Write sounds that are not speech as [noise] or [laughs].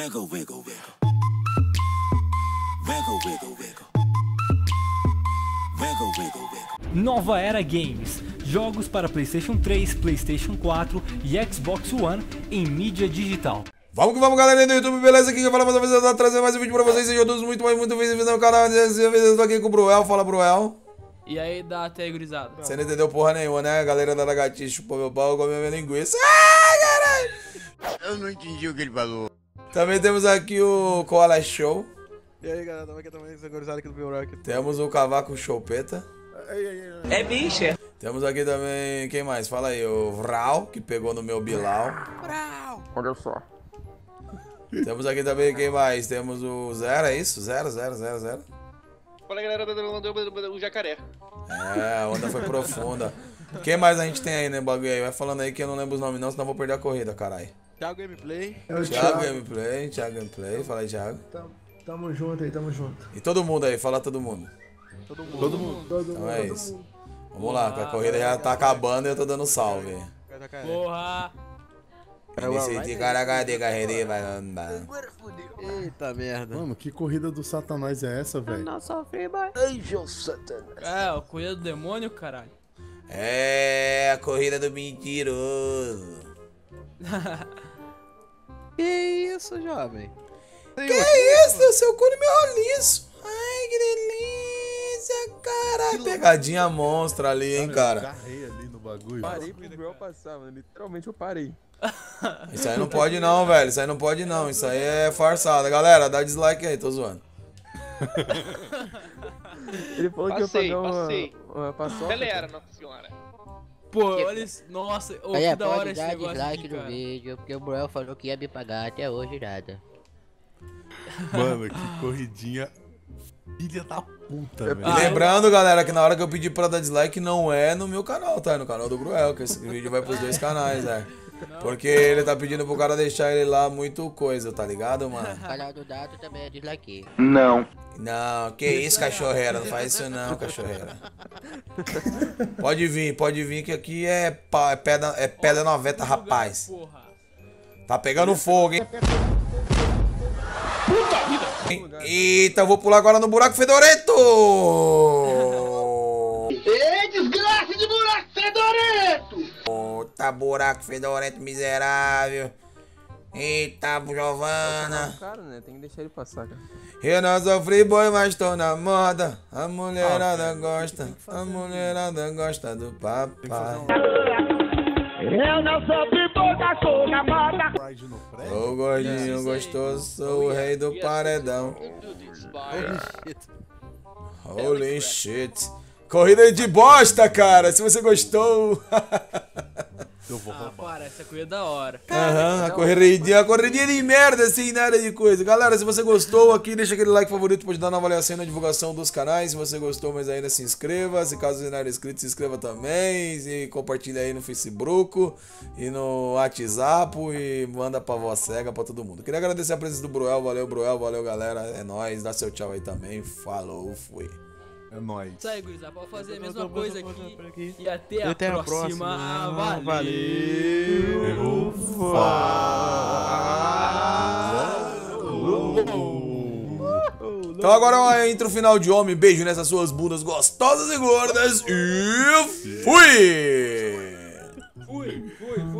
Wiggle, wiggle, wiggle. Wiggle, wiggle, wiggle. Wiggle, wiggle, wiggle. Nova Era Games. Jogos para PlayStation 3, PlayStation 4 e Xbox One em mídia digital. Vamos que vamos, galera do YouTube, beleza? Aqui que fala mais uma vez, eu tô trazendo mais um vídeo pra vocês. Sejam todos muito, mais muito bem-vindos no canal. Vez eu tô aqui com o Bruel. Fala, Bruel. E aí dá até aí, gurizada. Você não entendeu porra nenhuma, né? A galera da lagartixa chupou meu pau, comeu minha linguiça. Ah, caralho! Eu não entendi o que ele falou. Também temos aqui o Koala Show. E aí galera, tamo aqui também, segurizado aqui do Bill Rock. Temos o Cavaco Choupeta. É bicha. Temos aqui também, quem mais? Fala aí, o Vral, que pegou no meu Bilal. Olha só. Temos aqui também, quem mais? Temos o Zero, é isso? Zero, zero, zero, zero. Fala galera do o jacaré. É, a onda foi profunda. Quem mais a gente tem aí, né, bagulho aí? Vai falando aí que eu não lembro os nomes não, senão eu vou perder a corrida, caralho. Thiago Gameplay. Thiago Gameplay, Thiago Gameplay, fala aí, Thiago. Tamo, tamo junto aí, tamo junto. E todo mundo aí, fala todo mundo. Todo mundo. Todo mundo. Todo Então mundo. é todo isso. mundo. Vamos lá, que a corrida já tá acabando e eu tô dando salve. Porra. MC de Caracate, carreira, vai andar. Eita merda. Mano, que corrida do satanás é essa, velho? É, o coelho do demônio, caralho. É a corrida do mentiroso. [laughs] Que isso, jovem? Que isso, seu cu no meu roliço. Ai, que delícia, cara. Pegadinha monstra ali, hein, Eu cara. agarrei ali no bagulho. Parei pro Bill passar, mano. Literalmente eu parei. [laughs] Isso aí não pode não, velho. Isso aí não pode não. Isso aí é farçada. Galera, dá dislike aí, tô zoando. Ele falou Passei, que ia pagar passei. uma, uma paçoca. Acelera, Nossa Senhora. Pô, olha isso. Nossa, ô, Aí que da hora esse dar negócio dislike aqui, no cara. vídeo, porque o Bruel falou que ia me pagar até hoje nada. Mano, que corridinha filha da puta, E velho. Ah, lembrando, galera, que na hora que eu pedir pra dar dislike não é no meu canal, tá? É no canal do Bruel, que esse vídeo vai pros dois canais, né? Porque ele tá pedindo pro cara deixar ele lá muito coisa, tá ligado, mano? [laughs] Canal do Dato também é dislike. Não, que isso, cachorreira. Não faz isso não, cachorreira. Pode vir, pode vir que aqui é, pá, é pedra, é pedra 90, rapaz. Porra. Tá pegando fogo, hein? Puta vida! Eita, eu vou pular agora no buraco fedorento! Buraco fedorento miserável. Eita, Giovana. Cara, né? Tem que deixar ele passar, cara. Eu não sou free boy, mas tô na moda. A mulherada gosta, a mulherada gosta do papai. Pride no prédio. Sou gordinho gostoso, sou o rei do paredão. Holy shit. Corrida de bosta, cara. Se você gostou. [laughs] Eu vou Ah, roubar. para, essa coisa é da hora. Aham, a corridinha, a corridinha de merda, sem nada de coisa. Galera, se você gostou aqui, deixa aquele like favorito pra ajudar na avaliação e na divulgação dos canais. Se você gostou, mas ainda se inscreva. Se caso você não era inscrito, se inscreva também. E compartilha aí no Facebook e no WhatsApp e manda pra voz cega pra todo mundo. Queria agradecer a presença do Bruel. Valeu, Bruel. Valeu, galera. É nóis. Dá seu tchau aí também. Falou, fui. É nóis. Isso aí, gurizada, pode fazer a mesma tô- tô- coisa aqui. aqui. E até E a até a próxima. próxima. Valeu. Então agora entra o final de homem. Beijo nessas suas bundas gostosas e gordas. E fui!